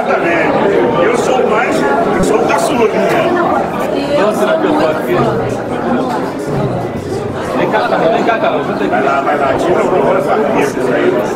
Exatamente. Eu sou mais, eu sou o caçula. Vamos tirar aqui o foto aqui. Vem cá, Carol. Vem cá, Carol. Vai lá, vai lá, tira o olho aí.